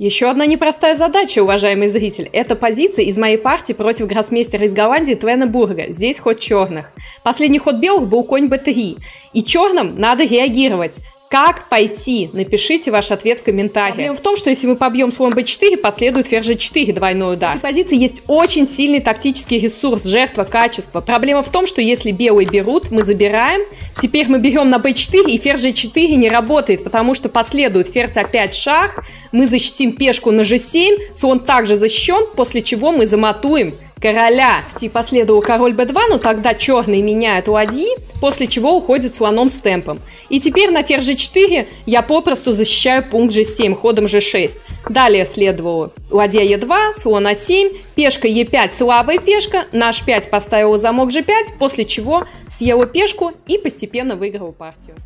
Еще одна непростая задача, уважаемый зритель. Это позиция из моей партии против гроссмейстера из Голландии Твена Бурга. Здесь ход черных. Последний ход белых был конь b3. И черным надо реагировать. Как пойти? Напишите ваш ответ в комментариях. Проблема в том, что если мы побьем слон b4, последует ферзь g4, двойной удар. В позиции есть очень сильный тактический ресурс, жертва, качество. Проблема в том, что если белые берут, мы забираем. Теперь мы берем на b4, и ферзь g4 не работает, потому что последует ферзь опять шах. Мы защитим пешку на g7, слон также защищен, после чего мы заматуем короля. И последовал король b2, но тогда черный меняет ладьи, после чего уходит слоном с темпом. И теперь на ферзь g4 я попросту защищаю пункт g7 ходом g6. Далее следовало ладья e2, слон a7, пешка e5, слабая пешка, на h5 поставила замок g5, после чего съела пешку и постепенно выиграла партию.